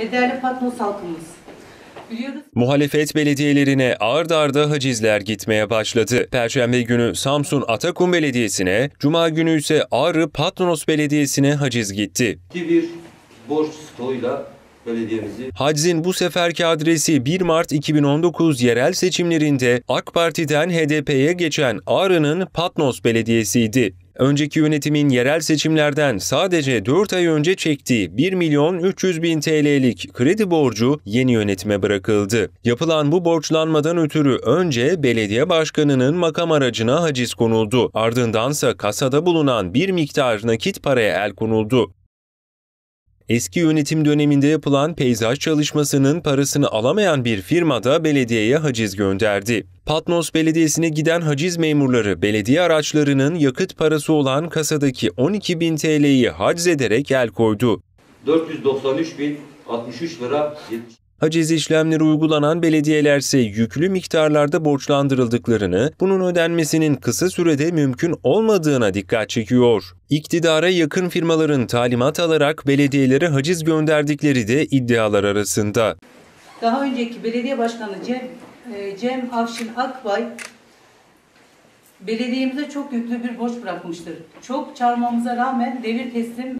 ve değerli Patmos halkımız. Biliyoruz Muhalefet belediyelerine ard arda hacizler gitmeye başladı. Perşembe günü Samsun Atakum Belediyesi'ne, Cuma günü ise Ağrı Patnos Belediyesi'ne haciz gitti. ciddi bir borç stoğuyla belediyemizi Hacizin bu seferki adresi 1 Mart 2019 yerel seçimlerinde AK Parti'den HDP'ye geçen Ağrı'nın Patnos Belediyesi'ydi. Önceki yönetimin yerel seçimlerden sadece 4 ay önce çektiği 1 milyon 300 bin TL'lik kredi borcu yeni yönetime bırakıldı. Yapılan bu borçlanmadan ötürü önce belediye başkanının makam aracına haciz konuldu. Ardındansa kasada bulunan bir miktar nakit paraya el konuldu. Eski yönetim döneminde yapılan peyzaj çalışmasının parasını alamayan bir firma da belediyeye haciz gönderdi. Patnos Belediyesi'ne giden haciz memurları belediye araçlarının yakıt parası olan kasadaki 12 bin TL'yi haciz ederek el koydu. 493.063 lira 70 Haciz işlemleri uygulanan belediyelerse yüklü miktarlarda borçlandırıldıklarını, bunun ödenmesinin kısa sürede mümkün olmadığına dikkat çekiyor. İktidara yakın firmaların talimat alarak belediyelere haciz gönderdikleri de iddialar arasında. daha önceki belediye başkanı Cem, e, Cem Avşin Akbay belediyemize çok yüklü bir borç bırakmıştır. Çok çağırmamıza rağmen devir teslim